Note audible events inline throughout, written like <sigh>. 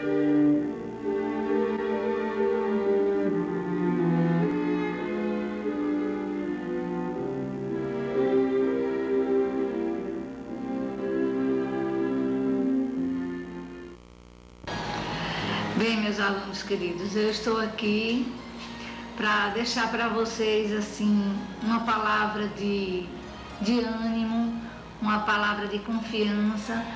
Bem, meus alunos queridos, eu estou aqui para deixar para vocês assim uma palavra de, de ânimo, uma palavra de confiança,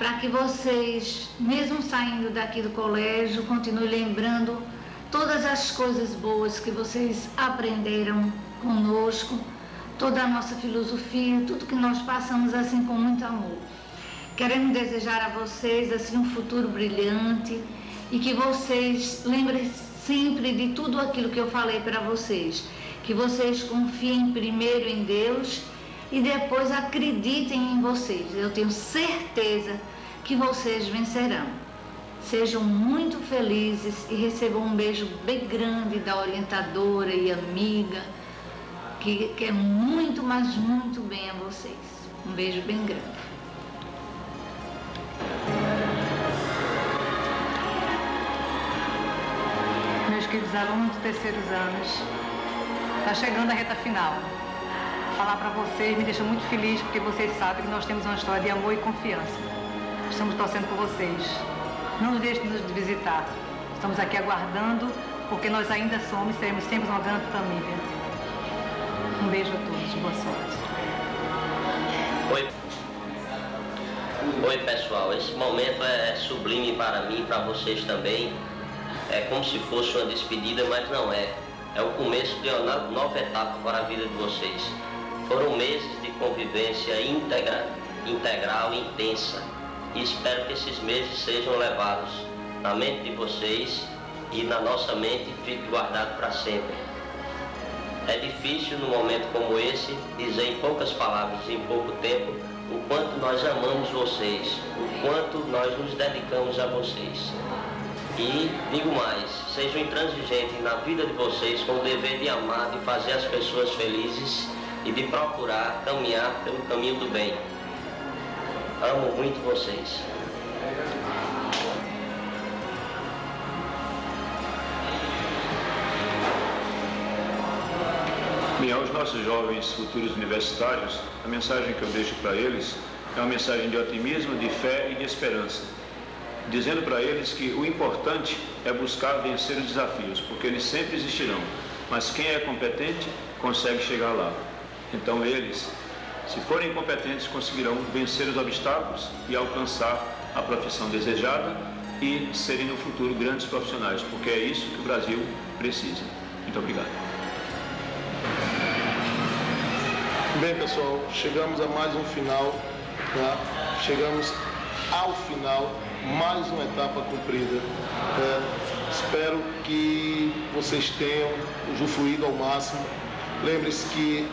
para que vocês, mesmo saindo daqui do colégio, continuem lembrando todas as coisas boas que vocês aprenderam conosco, toda a nossa filosofia, tudo que nós passamos assim com muito amor. Queremos desejar a vocês assim um futuro brilhante e que vocês lembrem sempre de tudo aquilo que eu falei para vocês. Que vocês confiem primeiro em Deus e depois acreditem em vocês. Eu tenho certeza que vocês vencerão. Sejam muito felizes e recebam um beijo bem grande da orientadora e amiga, que quer muito, mas muito bem a vocês. Um beijo bem grande. meus queridos alunos dos terceiros anos. Está chegando a reta final. Falar para vocês me deixa muito feliz porque vocês sabem que nós temos uma história de amor e confiança. Estamos torcendo por vocês. Não nos deixem de nos visitar. Estamos aqui aguardando porque nós ainda somos e seremos sempre uma grande família. Um beijo a todos. Boa sorte. Oi. Oi, pessoal. Esse momento é sublime para mim e para vocês também é como se fosse uma despedida, mas não é. É o começo de uma nova etapa para a vida de vocês. Foram meses de convivência íntegra, integral e intensa. E espero que esses meses sejam levados na mente de vocês e na nossa mente fique guardado para sempre. É difícil num momento como esse dizer em poucas palavras, em pouco tempo, o quanto nós amamos vocês, o quanto nós nos dedicamos a vocês. E digo mais, sejam intransigentes na vida de vocês com o dever de amar, de fazer as pessoas felizes e de procurar caminhar pelo caminho do bem. Amo muito vocês. Bem, aos nossos jovens futuros universitários, a mensagem que eu deixo para eles é uma mensagem de otimismo, de fé e de esperança dizendo para eles que o importante é buscar vencer os desafios, porque eles sempre existirão, mas quem é competente consegue chegar lá. Então eles, se forem competentes, conseguirão vencer os obstáculos e alcançar a profissão desejada e serem no futuro grandes profissionais, porque é isso que o Brasil precisa. Muito obrigado. Bem, pessoal, chegamos a mais um final, tá? chegamos ao final mais uma etapa cumprida. É, espero que vocês tenham usufruído ao máximo. Lembre-se que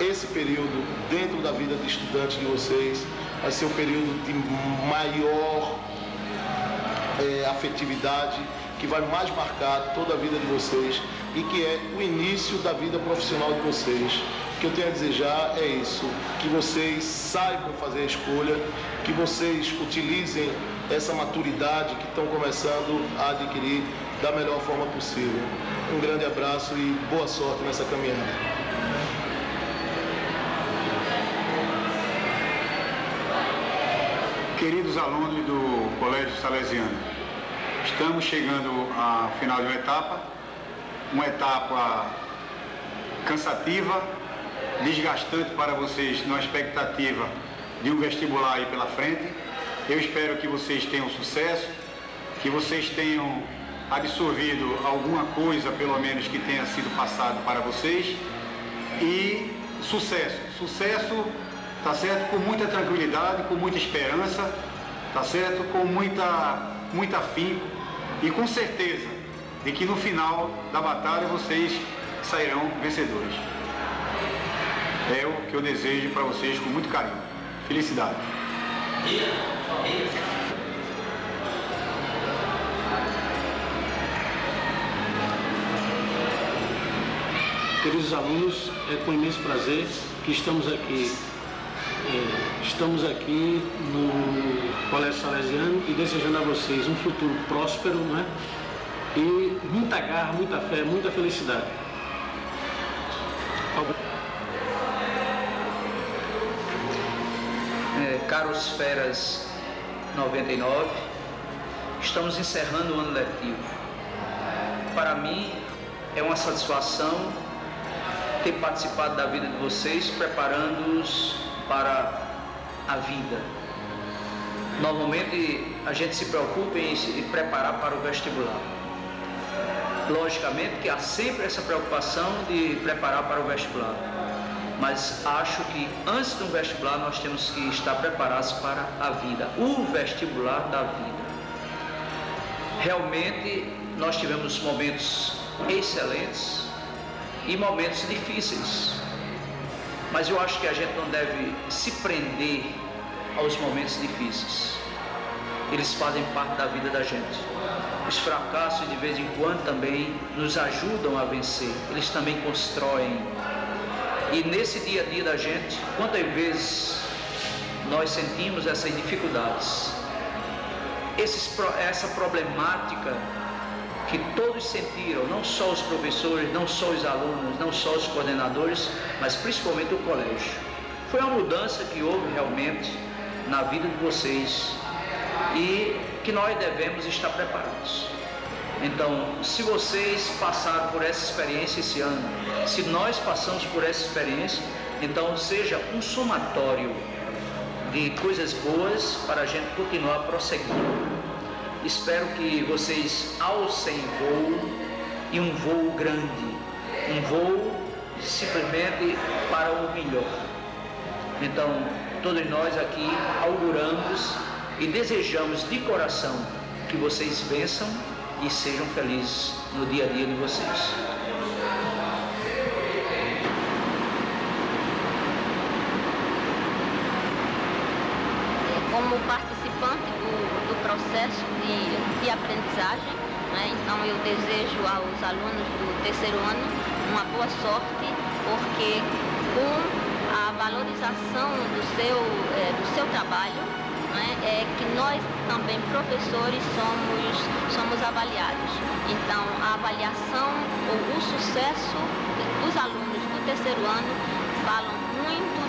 esse período, dentro da vida de estudante de vocês, vai ser o período de maior é, afetividade, que vai mais marcar toda a vida de vocês e que é o início da vida profissional de vocês. O que eu tenho a desejar é isso, que vocês saibam fazer a escolha, que vocês utilizem essa maturidade que estão começando a adquirir da melhor forma possível. Um grande abraço e boa sorte nessa caminhada. Queridos alunos do Colégio Salesiano, estamos chegando ao final de uma etapa, uma etapa cansativa, desgastante para vocês na expectativa de um vestibular aí pela frente. Eu espero que vocês tenham sucesso, que vocês tenham absorvido alguma coisa, pelo menos, que tenha sido passado para vocês. E sucesso. Sucesso, tá certo? Com muita tranquilidade, com muita esperança, tá certo? Com muita, muita afinco e com certeza de que no final da batalha vocês sairão vencedores. É o que eu desejo para vocês com muito carinho. Felicidade. Queridos alunos, é com imenso prazer que estamos aqui estamos aqui no Colégio Salesiano e desejando a vocês um futuro próspero, né? E muita garra, muita fé, muita felicidade. É, caros Feras 99, estamos encerrando o ano letivo. Para mim é uma satisfação ter participado da vida de vocês, preparando-os para a vida. Normalmente a gente se preocupa em se preparar para o vestibular. Logicamente que há sempre essa preocupação de preparar para o vestibular. Mas acho que antes do vestibular nós temos que estar preparados para a vida, o vestibular da vida. Realmente nós tivemos momentos excelentes e momentos difíceis. Mas eu acho que a gente não deve se prender aos momentos difíceis. Eles fazem parte da vida da gente. Os fracassos de vez em quando também nos ajudam a vencer. Eles também constroem. E nesse dia a dia da gente, quantas vezes nós sentimos essas dificuldades, esses, essa problemática que todos sentiram, não só os professores, não só os alunos, não só os coordenadores, mas principalmente o colégio. Foi uma mudança que houve realmente na vida de vocês e que nós devemos estar preparados. Então, se vocês passaram por essa experiência esse ano, se nós passamos por essa experiência, então seja um somatório de coisas boas para a gente continuar prosseguindo. Espero que vocês alcem voo e um voo grande, um voo simplesmente para o melhor. Então, todos nós aqui auguramos e desejamos de coração que vocês vençam e sejam felizes no dia a dia de vocês. Como participante processo de, de aprendizagem. Né? Então eu desejo aos alunos do terceiro ano uma boa sorte, porque com a valorização do seu, é, do seu trabalho, né, é que nós também, professores, somos, somos avaliados. Então, a avaliação ou o sucesso dos alunos do terceiro ano falam muito do,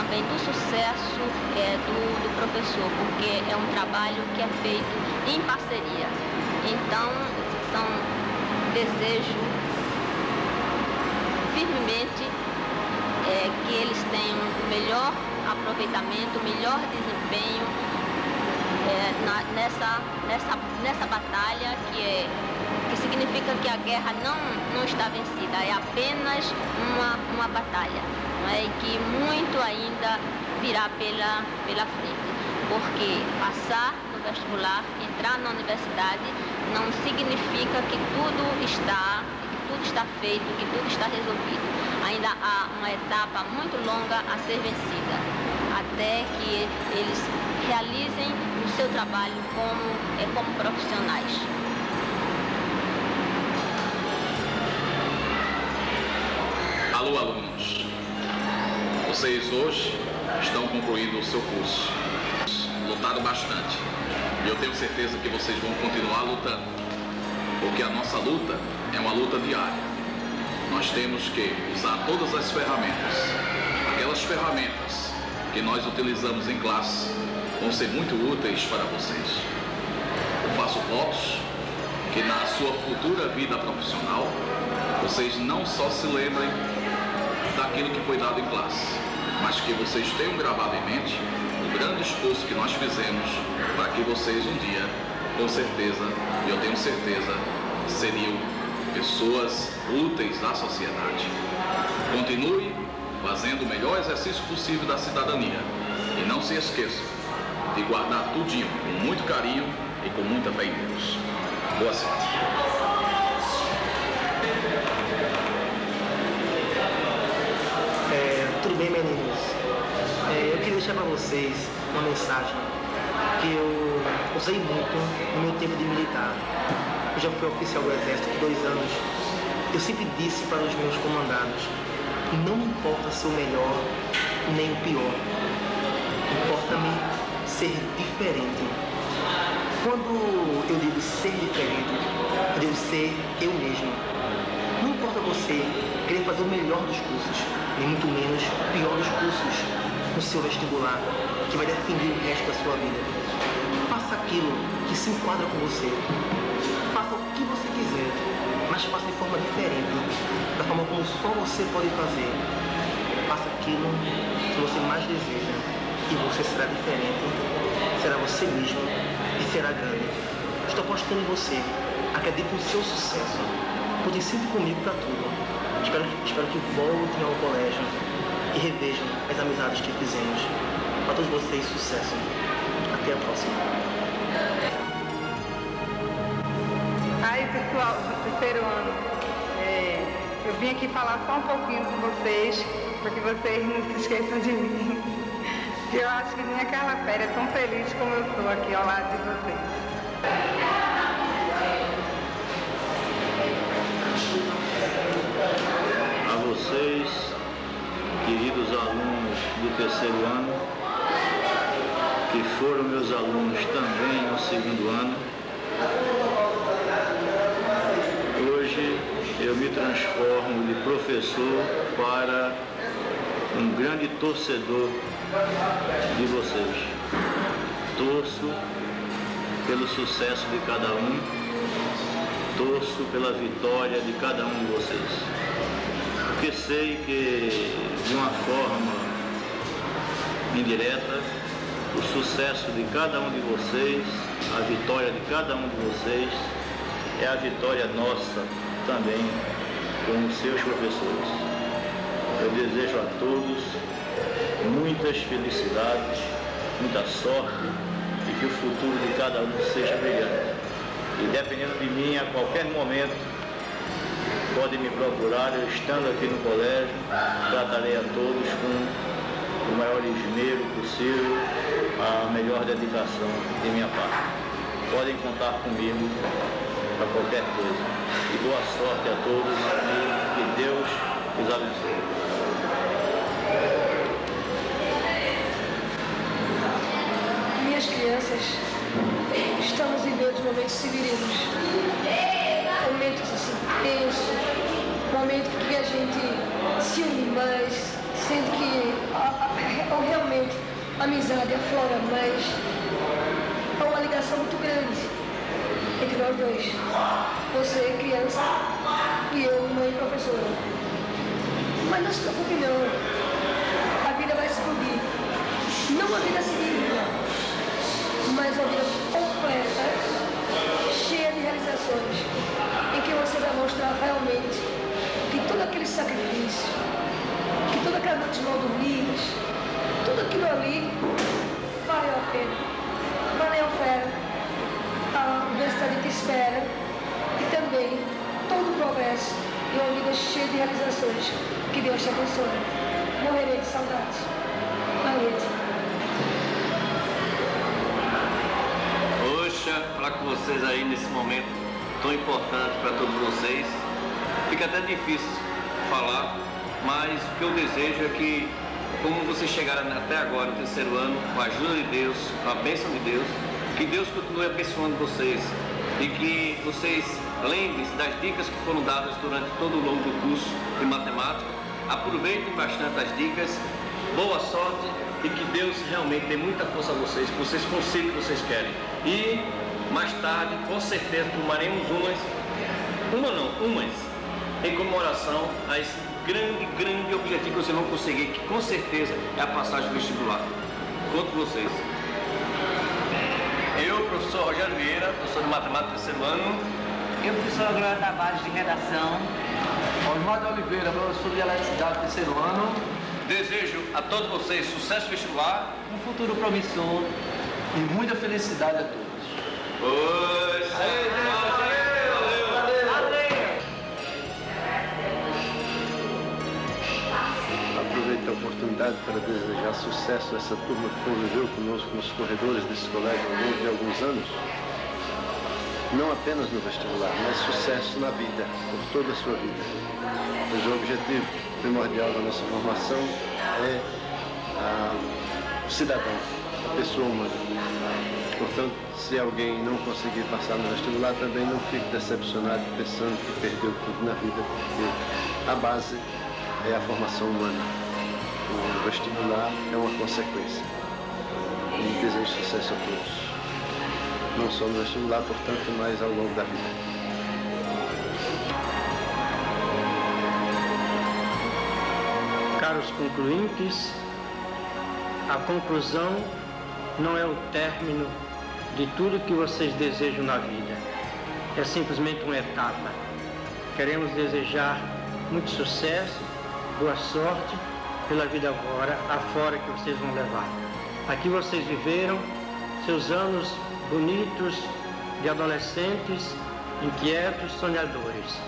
também do sucesso é, do, do professor, porque é um trabalho que é feito em parceria. Então, são desejo firmemente é, que eles tenham o melhor aproveitamento, o melhor desempenho é, na, nessa, nessa, nessa batalha que é que significa que a guerra não, não está vencida, é apenas uma, uma batalha, não é? e que muito ainda virá pela, pela frente. Porque passar no vestibular, entrar na universidade, não significa que tudo está, que tudo está feito, que tudo está resolvido. Ainda há uma etapa muito longa a ser vencida, até que eles realizem o seu trabalho como, é, como profissionais. Alô, alunos. Vocês hoje estão concluindo o seu curso. Lutaram bastante. E eu tenho certeza que vocês vão continuar lutando. Porque a nossa luta é uma luta diária. Nós temos que usar todas as ferramentas. Aquelas ferramentas que nós utilizamos em classe vão ser muito úteis para vocês. Eu faço votos que na sua futura vida profissional vocês não só se lembrem daquilo que foi dado em classe, mas que vocês tenham gravado em mente o grande esforço que nós fizemos para que vocês um dia, com certeza, e eu tenho certeza, seriam pessoas úteis à sociedade. Continue fazendo o melhor exercício possível da cidadania e não se esqueça de guardar tudinho com muito carinho e com muita fé em Deus. Boa sorte. bem, meninos? É, eu queria deixar para vocês uma mensagem que eu usei muito no meu tempo de militar. Eu já fui oficial do Exército por dois anos. Eu sempre disse para os meus comandados, não importa ser o melhor nem o pior. também ser diferente. Quando eu digo ser diferente, eu digo ser eu mesmo. Não importa você querer fazer o melhor dos cursos, nem muito menos o pior dos cursos no seu vestibular, que vai definir o resto da sua vida. Faça aquilo que se enquadra com você. Faça o que você quiser, mas faça de forma diferente, da forma como só você pode fazer. Faça aquilo que você mais deseja e você será diferente, será você mesmo e será grande. Estou apostando em você. Acredito no seu sucesso. Contem sempre comigo para tudo. Espero, espero que voltem ao colégio e revejam as amizades que fizemos. Para todos vocês, sucesso. Até a próxima. Aí, pessoal, do terceiro ano, é, eu vim aqui falar só um pouquinho com vocês, para que vocês não se esqueçam de mim. <laughs> Eu acho que nem aquela férias tão feliz como eu sou aqui ao lado de vocês. Queridos alunos do terceiro ano, que foram meus alunos também no segundo ano, hoje eu me transformo de professor para um grande torcedor de vocês. Torço pelo sucesso de cada um, torço pela vitória de cada um de vocês. Porque sei que, de uma forma indireta, o sucesso de cada um de vocês, a vitória de cada um de vocês, é a vitória nossa também como seus professores. Eu desejo a todos muitas felicidades, muita sorte e que o futuro de cada um seja brilhante. E dependendo de mim, a qualquer momento, pode me procurar, eu estando aqui no colégio, tratarei a todos com o maior esmero possível, a melhor dedicação de minha parte. Podem contar comigo para qualquer coisa. E boa sorte a todos e que Deus os abençoe. Minhas crianças, estamos vivendo momentos severos, momentos assim tensos, momentos que a gente se une mais, sendo que a, a, realmente a amizade aflora mais. Há uma ligação muito grande entre nós dois. Você, criança, e eu, mãe professora. Mas não se preocupe não. A vida vai explodir. Não a vida civil, mas uma vida cheia de realizações, em que você vai mostrar realmente que todo aquele sacrifício, que toda aquela noite mal dormidas, tudo aquilo ali valeu a pena, valeu a a universidade que espera e também todo o progresso e uma vida cheia de realizações. Que Deus te abençoe. Morrerei de saudade. Poxa, falar com vocês aí nesse momento tão importante para todos vocês. Fica até difícil falar, mas o que eu desejo é que, como vocês chegaram até agora, no terceiro ano, com a ajuda de Deus, com a bênção de Deus, que Deus continue abençoando vocês e que vocês lembrem-se das dicas que foram dadas durante todo o longo do curso de matemática. Aproveitem bastante as dicas, boa sorte e que Deus realmente dê muita força a vocês, que vocês consigam o que vocês querem. E mais tarde, com certeza, tomaremos umas, uma não, umas, em comemoração a esse grande, grande objetivo que vocês vão conseguir, que com certeza é a passagem vestibular. Conto com vocês. Eu, professor Rogério Vieira, professor de matemática terceiro ano. Eu, professora Glória Tavares, de redação. Osmar de Oliveira, professor de eletricidade terceiro ano. Desejo a todos vocês sucesso vestibular. Um futuro promissor. E muita felicidade a todos. Aproveito a oportunidade para desejar sucesso a essa turma que conviveu conosco nos corredores desse colégio ao longo de alguns anos. Não apenas no vestibular, mas sucesso na vida, por toda a sua vida. Pois o objetivo primordial da nossa formação é o cidadão. Pessoa humana. Portanto, se alguém não conseguir passar no vestibular, também não fique decepcionado pensando que perdeu tudo na vida, porque a base é a formação humana. O vestibular é uma consequência. E desejo sucesso a todos. Não só no vestibular, portanto, mas ao longo da vida. Caros concluintes, a conclusão não é o término de tudo que vocês desejam na vida. É simplesmente uma etapa. Queremos desejar muito sucesso, boa sorte pela vida agora, afora que vocês vão levar. Aqui vocês viveram seus anos bonitos de adolescentes, inquietos, sonhadores.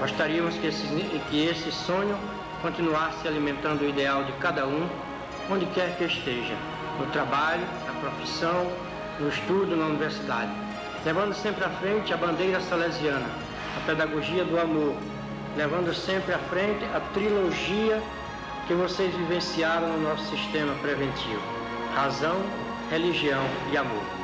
Gostaríamos que esse, que esse sonho continuasse alimentando o ideal de cada um, onde quer que esteja, no trabalho, na profissão, no estudo, na universidade, levando sempre à frente a bandeira salesiana, a pedagogia do amor, levando sempre à frente a trilogia que vocês vivenciaram no nosso sistema preventivo: razão, religião e amor.